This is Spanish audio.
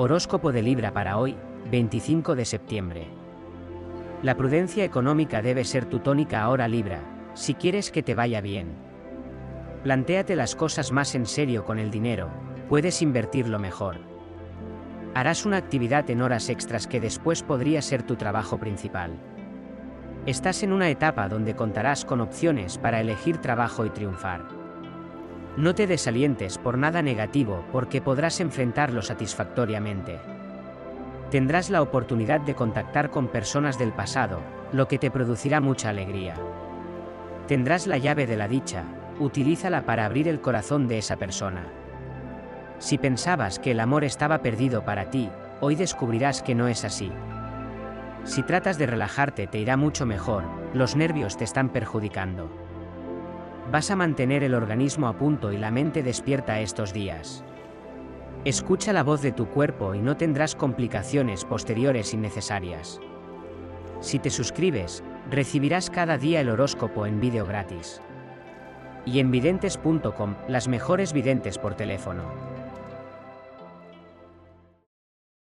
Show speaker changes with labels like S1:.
S1: Horóscopo de Libra para hoy, 25 de septiembre. La prudencia económica debe ser tu tónica ahora Libra, si quieres que te vaya bien. Plantéate las cosas más en serio con el dinero, puedes invertirlo mejor. Harás una actividad en horas extras que después podría ser tu trabajo principal. Estás en una etapa donde contarás con opciones para elegir trabajo y triunfar. No te desalientes por nada negativo porque podrás enfrentarlo satisfactoriamente. Tendrás la oportunidad de contactar con personas del pasado, lo que te producirá mucha alegría. Tendrás la llave de la dicha, utilízala para abrir el corazón de esa persona. Si pensabas que el amor estaba perdido para ti, hoy descubrirás que no es así. Si tratas de relajarte te irá mucho mejor, los nervios te están perjudicando. Vas a mantener el organismo a punto y la mente despierta estos días. Escucha la voz de tu cuerpo y no tendrás complicaciones posteriores innecesarias. Si te suscribes, recibirás cada día el horóscopo en vídeo gratis. Y en videntes.com, las mejores videntes por teléfono.